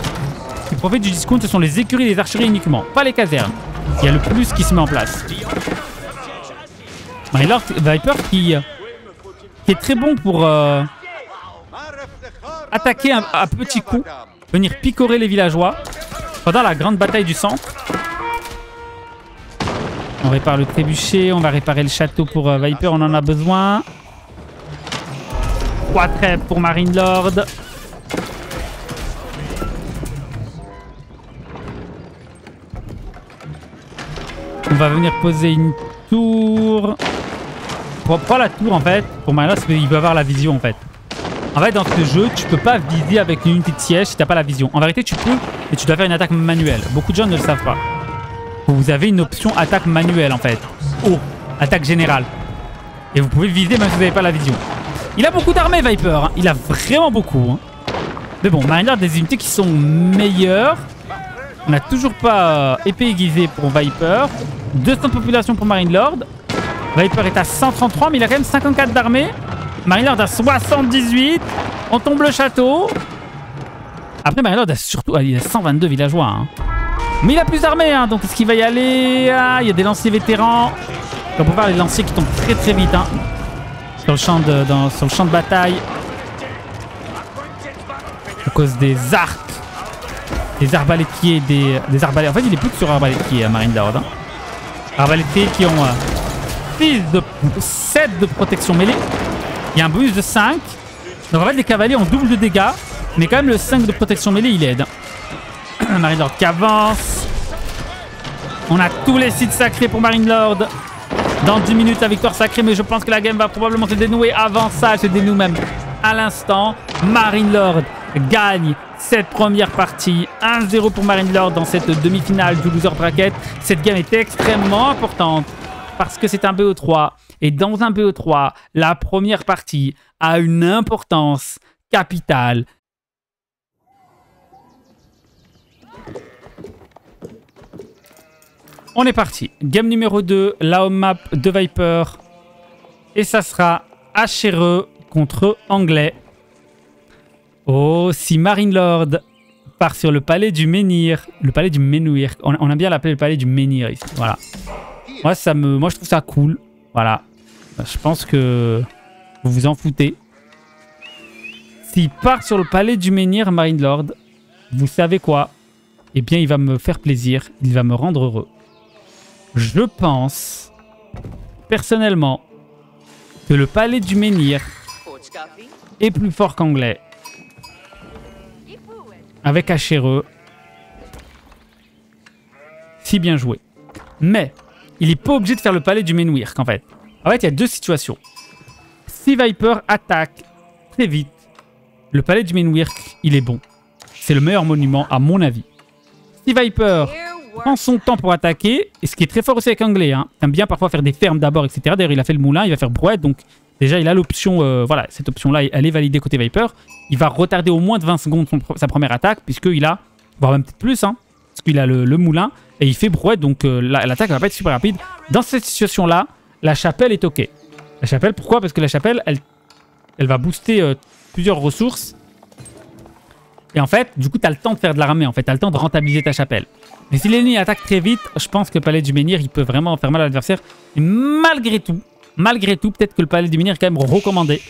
Qui profite du discount, ce sont les écuries les archeries uniquement, pas les casernes. Il y a le plus qui se met en place. Lord Viper qui, est très bon pour... Euh, attaquer à petits coups, venir picorer les villageois pendant la grande bataille du centre. On répare le trébuchet, on va réparer le château pour euh, Viper, on en a besoin. Trois trêves pour Marine Lord. On va venir poser une tour. Pas la tour en fait, pour Marine Lord, il veut avoir la vision en fait. En fait, dans ce jeu, tu peux pas viser avec une unité de siège si t'as pas la vision. En vérité, tu peux, et tu dois faire une attaque manuelle. Beaucoup de gens ne le savent pas. Vous avez une option attaque manuelle, en fait. Oh, attaque générale. Et vous pouvez viser même si vous n'avez pas la vision. Il a beaucoup d'armées, Viper. Hein. Il a vraiment beaucoup. Hein. Mais bon, Marine a des unités qui sont meilleures. On n'a toujours pas euh, épée aiguisée pour Viper. 200 de population pour Marine Lord. Viper est à 133, mais il a quand même 54 d'armée. Marinard a 78. On tombe le château. Après, Marinard a surtout il a 122 villageois. Hein. Mais il a plus d'armée, hein, donc est-ce qu'il va y aller? Ah, Il y a des lanciers vétérans. On peut voir les lanciers qui tombent très très vite hein, sur, le champ de, bataille. À cause des arcs, des arbalétiers, des, des arbalètes. En fait, il est plus que sur arbalétiers à Marine Hein. Arbalétiers qui ont 6 euh, de, 7 de protection mêlée. Il y a un bonus de 5. Donc en fait, les cavaliers ont double de dégâts. Mais quand même, le 5 de protection mêlée, il aide. *clears throat* Marine Lord qui avance. On a tous les sites sacrés pour Marine Lord. Dans 10 minutes, la victoire sacrée. Mais je pense que la game va probablement se dénouer avant ça. Elle se dénoue même à l'instant. Marine Lord gagne cette première partie. 1-0 pour Marine Lord dans cette demi-finale du loser bracket. Cette game est extrêmement importante parce que c'est un BO3 et dans un BO3, la première partie a une importance capitale. On est parti. Game numéro 2, la home map de Viper. Et ça sera HRE contre Anglais. Oh, si Marine Lord part sur le palais du Menhir. Le palais du Menhir. On, on a bien l'appelé le palais du Menhir ici. Voilà. Moi, ça me, moi, je trouve ça cool. Voilà. Je pense que vous vous en foutez. S'il part sur le palais du menhir Marine Lord, vous savez quoi? Eh bien, il va me faire plaisir. Il va me rendre heureux. Je pense, personnellement, que le palais du menhir est plus fort qu'anglais. Avec HRE. Si bien joué. Mais, il est pas obligé de faire le palais du Menwirk, en fait. En fait, il y a deux situations. Si Viper attaque très vite, le palais du Menwirk, il est bon. C'est le meilleur monument, à mon avis. Si Viper prend son temps pour attaquer, et ce qui est très fort aussi avec Anglais, hein, il aime bien parfois faire des fermes d'abord, etc. D'ailleurs, il a fait le moulin, il va faire brouette, donc déjà, il a l'option, euh, voilà, cette option-là, elle est validée côté Viper. Il va retarder au moins de 20 secondes sa première attaque, puisqu'il a, voire même peut-être plus, hein, parce qu'il a le, moulin, et il fait brouette, donc euh, la- l'attaque va pas être super rapide. Dans cette situation-là, la chapelle est OK. La chapelle, pourquoi? Parce que la chapelle, elle, va booster euh, plusieurs ressources. Et en fait, du coup, tu as le temps de faire de l'armée, en fait. Tu as le temps de rentabiliser ta chapelle. Mais si l'ennemi attaque très vite, je pense que palais du menhir, il peut vraiment faire mal à l'adversaire. Et malgré tout, malgré tout, peut-être que le palais du menhir est quand même recommandé.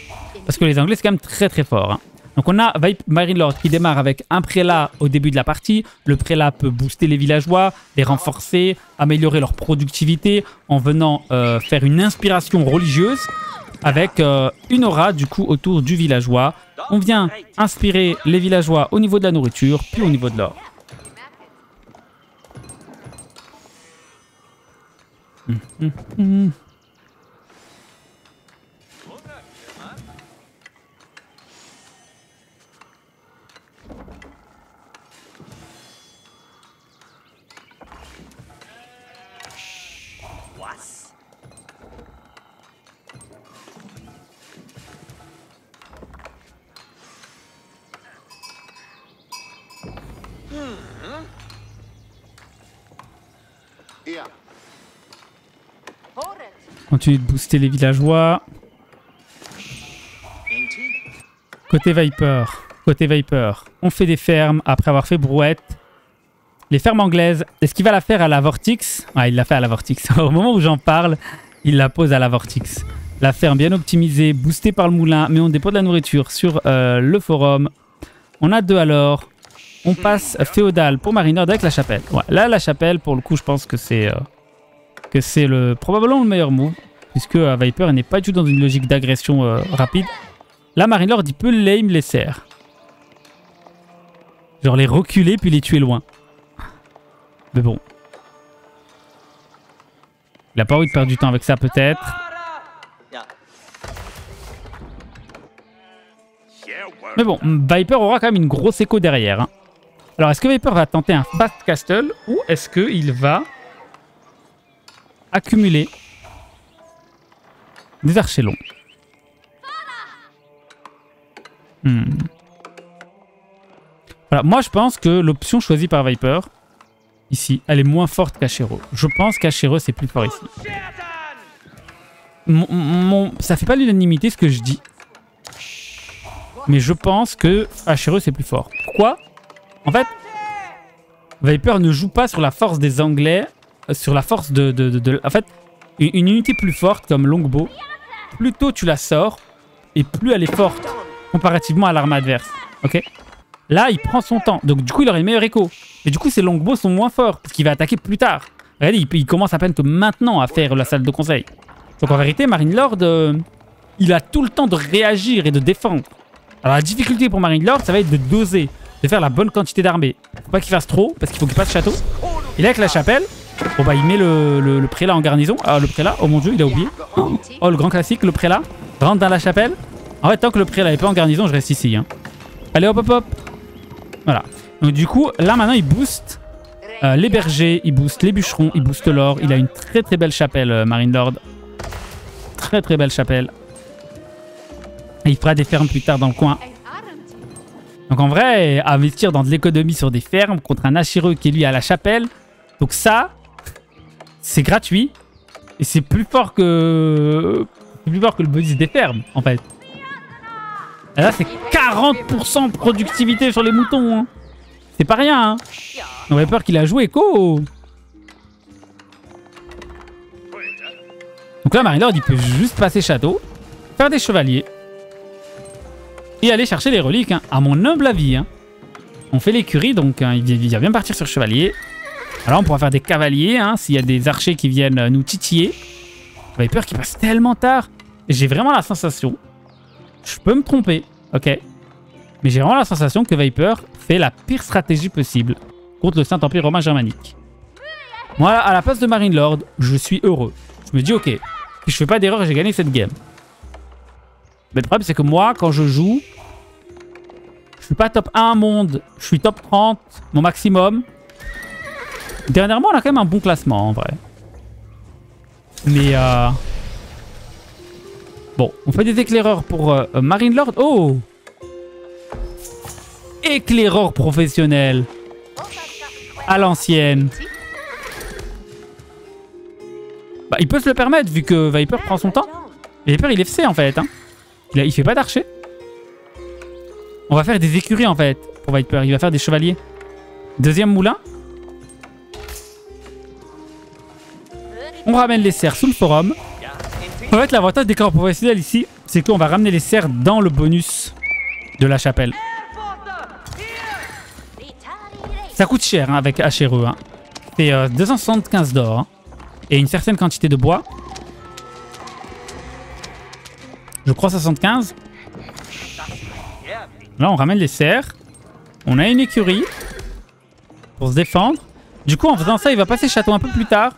Parce que les Anglais, c'est quand même très très fort. hein. Donc on a Vipe Marine Lord qui démarre avec un prélat au début de la partie. Le prélat peut booster les villageois, les renforcer, améliorer leur productivité en venant euh, faire une inspiration religieuse avec euh, une aura du coup autour du villageois. On vient inspirer les villageois au niveau de la nourriture, puis au niveau de l'or. Hum, hum, hum. Continue de booster les villageois. Côté Viper, côté Viper, on fait des fermes après avoir fait brouette. Les fermes anglaises, est-ce qu'il va la faire à la Vortix Ah, il l'a fait à la Vortix. *laughs* Au moment où j'en parle, il la pose à la Vortix. La ferme bien optimisée, boostée par le moulin, mais on dépose de la nourriture sur euh, le forum. On a deux alors. On passe féodal pour Marinord avec la chapelle. Là, la chapelle, pour le coup, je pense que c'est euh, c'est le probablement le meilleur move, puisque euh, Viper n'est pas du tout dans une logique d'agression euh, rapide. Là, Marinelord, il peut lame les serres. Genre les reculer puis les tuer loin. Mais bon. Il a pas envie de perdre du temps avec ça peut-être. Mais bon, Viper aura quand même une grosse écho derrière. hein. Alors, est-ce que Viper va tenter un fast castle ou est-ce qu'il va accumuler des archers longs Hmm. Voilà, moi je pense que l'option choisie par Viper, ici, elle est moins forte qu'Achero. Je pense qu'Achero c'est plus fort ici. Ça fait pas l'unanimité ce que je dis. Mais je pense que c'est plus fort. Pourquoi? En fait, Viper ne joue pas sur la force des Anglais, sur la force de... en fait, une, unité plus forte comme Longbow, plus tôt tu la sors, et plus elle est forte comparativement à l'arme adverse. Ok? Là, il prend son temps. Donc, du coup, il aurait une meilleure écho. Mais du coup, ses longbows sont moins forts, parce qu'il va attaquer plus tard. Regardez, il, il commence à peine que maintenant à faire la salle de conseil. Donc, en vérité, Marine Lord, euh, il a tout le temps de réagir et de défendre. Alors, la difficulté pour Marine Lord, ça va être de doser, de faire la bonne quantité d'armée. Faut pas qu'il fasse trop, parce qu'il faut qu'il passe château. Et là, avec la chapelle, bon bah, il met le, le- prélat en garnison. Ah, le prélat, oh mon dieu, il a oublié. Oh, le grand classique, le prélat, rentre dans la chapelle. En fait, tant que le prélat est pas en garnison, je reste ici. hein. Allez, hop, hop, hop. Voilà. Donc, du coup, là, maintenant, il booste euh, les bergers, il booste les bûcherons, il booste l'or. Il a une très très belle chapelle, euh, Marine Lord. Très très belle chapelle. Et il fera des fermes plus tard dans le coin. Donc en vrai, investir dans de l'économie sur des fermes contre un achireux qui lui a la chapelle. Donc ça, c'est gratuit. Et c'est plus fort que... plus fort que le bonus des fermes, en fait. Et là, c'est 40% de productivité sur les moutons. hein. C'est pas rien. Hein. On avait peur qu'il a joué, co. Donc là, Marilord, il peut juste passer château, faire des chevaliers et aller chercher les reliques. hein. À mon humble avis, hein. on fait l'écurie, donc il vient- bien partir sur chevalier. Alors on pourra faire des cavaliers, hein, s'il y a des archers qui viennent euh, nous titiller. J'avais qu'il passe tellement tard. J'ai vraiment la sensation, je peux me tromper, ok, mais j'ai vraiment la sensation que Viper fait la pire stratégie possible contre le Saint-Empire romain germanique. Moi, à la place de Marine Lord, je suis heureux. Je me dis, ok, si je fais pas d'erreur, j'ai gagné cette game. Mais le problème, c'est que moi, quand je joue, je suis pas top 1 monde, je suis top 30, mon maximum. Dernièrement, on a quand même un bon classement, en vrai. Mais, euh... Bon, on fait des éclaireurs pour euh, Marine Lord. Oh Éclaireur professionnel. À l'ancienne. Bah, il peut se le permettre vu que Viper prend son temps. Viper, il est FC en fait. Hein. Il, il fait pas d'archer. On va faire des écuries en fait pour Viper. Il va faire des chevaliers. Deuxième moulin. On ramène les serres sous le forum. En fait, l'avantage des corps professionnels ici, c'est qu'on va ramener les serres dans le bonus de la chapelle. Ça coûte cher hein, avec HRE. Hein. C'est 275 d'or. Hein. Et une certaine quantité de bois. Je crois 75. Là, on ramène les serres. On a une écurie. Pour se défendre. Du coup, en faisant ça, il va passer château un peu plus tard.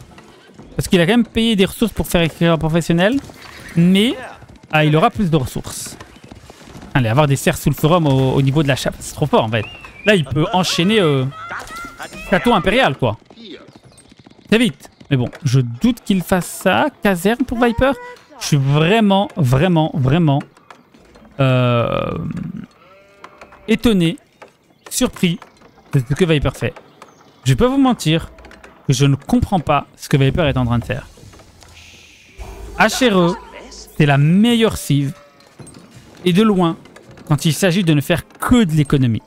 Parce qu'il a quand même payé des ressources pour faire écrire professionnel. Mais ah, il aura plus de ressources. Allez, avoir des serres sous le forum au, niveau de la chape, c'est trop fort en fait. Là, il peut enchaîner euh, château impérial, quoi. Très vite. Mais bon, je doute qu'il fasse ça. Caserne pour Viper? Je suis vraiment, vraiment, vraiment euh, étonné, surpris de ce que Viper fait. Je vais pas vous mentir je ne comprends pas ce que Viper est en train de faire. HRE, c'est la meilleure cive. Et de loin, quand il s'agit de ne faire que de l'économie.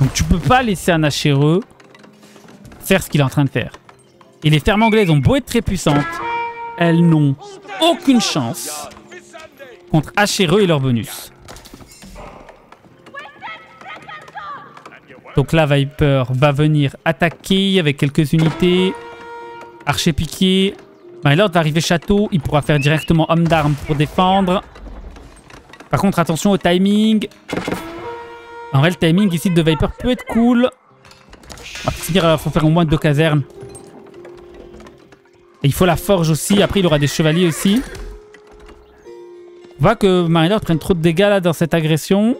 Donc tu peux pas laisser un HRE faire ce qu'il est en train de faire. Et les fermes anglaises ont beau être très puissantes, elles n'ont aucune chance contre HRE et leur bonus. Donc là, Viper va venir attaquer avec quelques unités. Archer piqué. Lord va arriver château. Il pourra faire directement homme d'armes pour défendre. Par contre, attention au timing. En vrai, le timing ici de Viper peut être cool. On va finir, il faut faire au moins deux casernes. Et il faut la forge aussi. Après, il aura des chevaliers aussi. On voit que Lord prenne trop de dégâts là dans cette agression.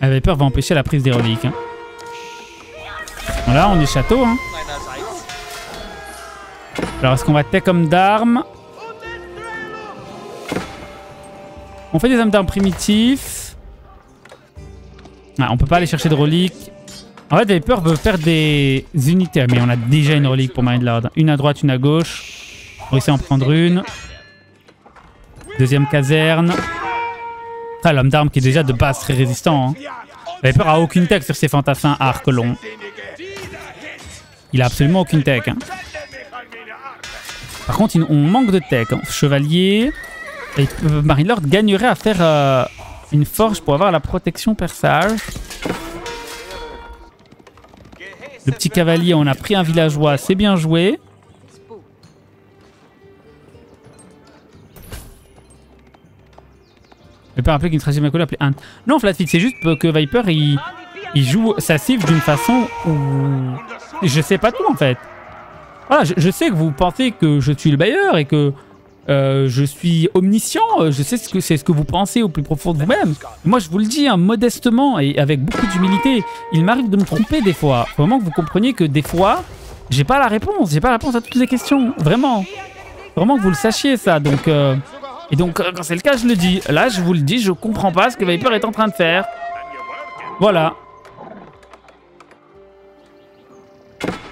La Viper va empêcher la prise des reliques. Hein. Voilà, on est château. Hein. Alors, est-ce qu'on va tech comme d'armes? On fait des armes d'armes primitifs. Ah, on peut pas aller chercher de reliques. En fait, Viper veut faire des unités. Mais on a déjà une relique pour Lord. Une à droite, une à gauche. On va essayer d'en prendre une. Deuxième caserne. L'homme d'armes qui est déjà de base très résistant. Hein. A aucune tech sur ses fantassins long. Il a absolument aucune tech. Hein. Par contre, on manque de tech. Hein. Chevalier. Et euh, Marilord gagnerait à faire euh, une forge pour avoir la protection perçage. Le petit cavalier, on a pris un villageois, c'est bien joué. Mais pas rappeler qu'une troisième école appelée Ant. Non, Flatfeet, c'est juste que Viper, il, joue sa cive d'une façon où... Je sais pas tout, en fait. Voilà, je, sais que vous pensez que je suis le bailleur et que euh, je suis omniscient. Je sais ce que c'est ce que vous pensez au plus profond de vous-même. Moi, je vous le dis, hein, modestement et avec beaucoup d'humilité, il m'arrive de me tromper des fois. Vraiment que vous compreniez que des fois, j'ai pas la réponse. J'ai pas la réponse à toutes les questions. Vraiment. Vraiment que vous le sachiez, ça. Donc... Euh, et donc, euh, quand c'est le cas, je le dis. Là, je vous le dis, je comprends pas ce que Viper est en train de faire. Voilà.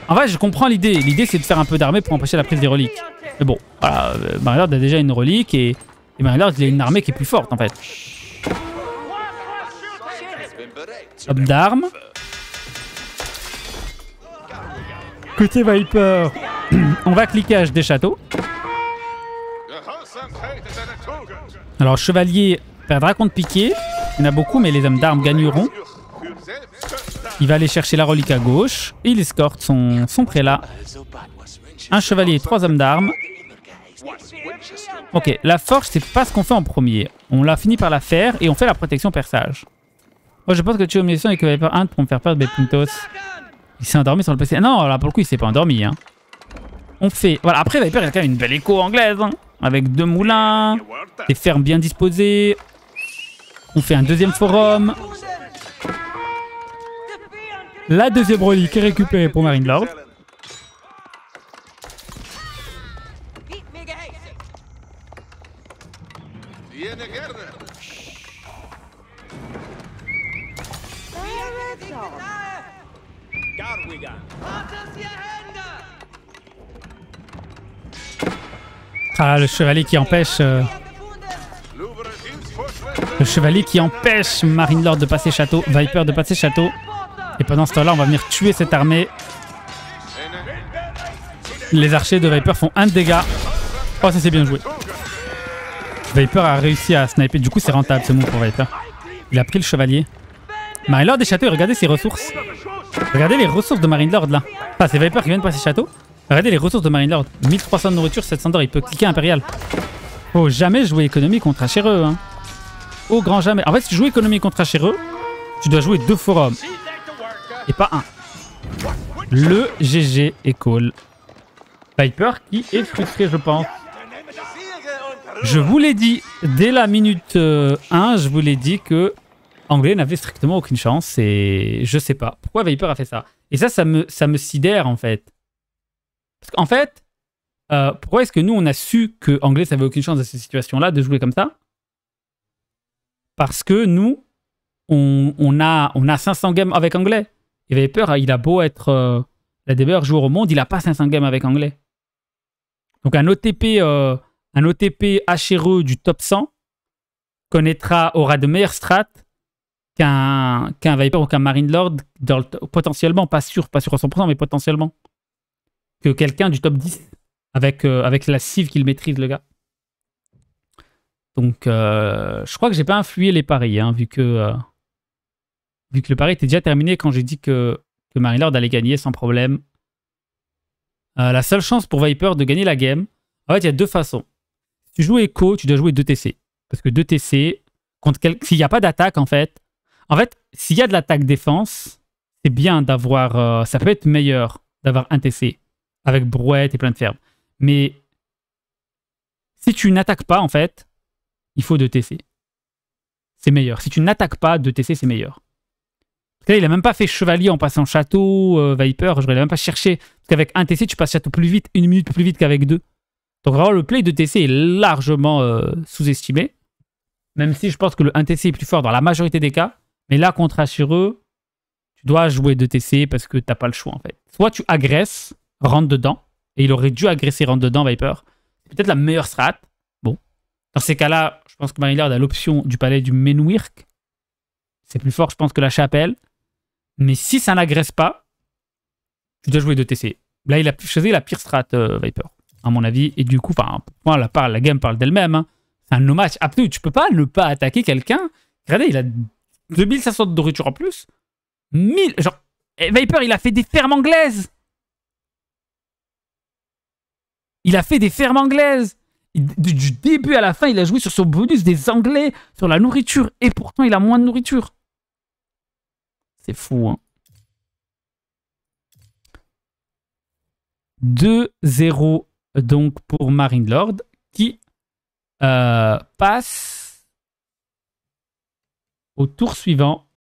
En vrai, je comprends l'idée. L'idée, c'est de faire un peu d'armée pour empêcher la prise des reliques. Mais bon, voilà, euh, a déjà une relique et, et il a une armée qui est plus forte, en fait. Hop d'armes. Côté Viper, *clears throat* on va cliquer des châteaux. Alors, chevalier perdra contre piqué. Il y en a beaucoup, mais les hommes d'armes gagneront. Il va aller chercher la relique à gauche. Il escorte son, son prélat. Un chevalier et trois hommes d'armes. Ok, la forge, c'est pas ce qu'on fait en premier. On l'a fini par la faire et on fait la protection perçage. Moi, je pense que tu es au et que Viper 1 pour me faire perdre mes puntos. Il s'est endormi sur le PC. Non, là, pour le coup, il s'est pas endormi. Hein. On fait... Voilà, après, Viper, il a quand même une belle écho anglaise. hein, avec deux moulins, des fermes bien disposées. On fait un deuxième forum. La deuxième relique est récupérée pour Marine Lord. Ah, le chevalier qui empêche... euh, le chevalier qui empêche Marine Lord de passer château. Viper de passer château. Et pendant ce temps-là, on va venir tuer cette armée. Les archers de Viper font un de dégâts. Oh, ça c'est bien joué. Viper a réussi à sniper. Du coup, c'est rentable ce move pour Viper. Il a pris le chevalier. Marine Lord des châteaux, et regardez ses ressources. Regardez les ressources de Marine Lord là. Enfin, c'est Viper qui vient de passer château. Regardez les ressources de Marine Lord. 1300 de nourriture, 700 d'or. Il peut cliquer impérial. Faut jamais jouer économie contre Achéreux. Hein. Au grand jamais. En fait, si tu joues économie contre Achéreux, tu dois jouer deux forums. Et pas un. Le GG est call. Viper qui est frustré, je pense. Je vous l'ai dit, dès la minute euh, 1, je vous l'ai dit que Anglais n'avait strictement aucune chance et je sais pas pourquoi Viper a fait ça? Et ça, ça me, ça me sidère en fait. Parce qu'en fait, euh, pourquoi est-ce que nous on a su que Anglais n'avait aucune chance dans ces situations-là de jouer comme ça? Parce que nous, on, a, on a 500 games avec Anglais. Et Viper, il a beau être euh, la des meilleurs joueurs au monde, il a pas 500 games avec Anglais. Donc un OTP, euh, un OTP HRE du top 100 connaîtra, aura de meilleures strats qu'un qu'un Viper ou qu'un Marine Lord, potentiellement, pas sûr, pas sûr à 100%, mais potentiellement. Que quelqu'un du top 10 avec, euh, avec la cive qu'il maîtrise, le gars. Donc, euh, je crois que j'ai pas influé les paris, hein, vu que, euh, vu que le pari était déjà terminé quand j'ai dit que, que Marine Lord allait gagner sans problème. La seule chance pour Viper de gagner la game, en fait, il y a deux façons. Si tu joues Echo, tu dois jouer 2 TC. Parce que 2 TC, contre quel... s'il n'y a pas d'attaque, en fait, en fait, s'il y a de l'attaque défense, c'est bien d'avoir. ça peut être meilleur d'avoir un TC avec brouette et plein de fermes. Mais si tu n'attaques pas, en fait, il faut 2 TC. C'est meilleur. Si tu n'attaques pas, 2 TC, c'est meilleur. Parce que là, il a même pas fait chevalier en passant château, euh, Viper. Je vais même pas chercher. Parce qu'avec un TC, tu passes château plus vite, une minute plus vite qu'avec deux. Donc vraiment, le play de TC est largement euh, sous-estimé. Même si je pense que le 1 TC est plus fort dans la majorité des cas. Mais là, contre Assureux, tu dois jouer 2 TC parce que t'as pas le choix en fait. Soit tu agresses, rentre dedans. Et il aurait dû agresser, rentre dedans, Viper. C'est peut-être la meilleure strat. Bon. Dans ces cas-là, je pense que Marilard a l'option du palais du Menwirk. C'est plus fort, je pense, que la chapelle. Mais si ça n'agresse pas, tu dois jouer 2 TC. Là, il a choisi la pire strat, euh, Viper, à mon avis. Et du coup, enfin, moi, la, part- la game parle d'elle-même. hein. C'est un no match. Tu peux pas ne pas attaquer quelqu'un. Regardez, il a 2500 de nourriture en plus. 1000. Genre, eh, Viper, il a fait des fermes anglaises. Il a fait des fermes anglaises. Du début à la fin, il a joué sur son bonus des Anglais, sur la nourriture. Et pourtant, il a moins de nourriture. C'est fou, hein. 2-0 donc pour Marine Lord qui euh, passe au tour suivant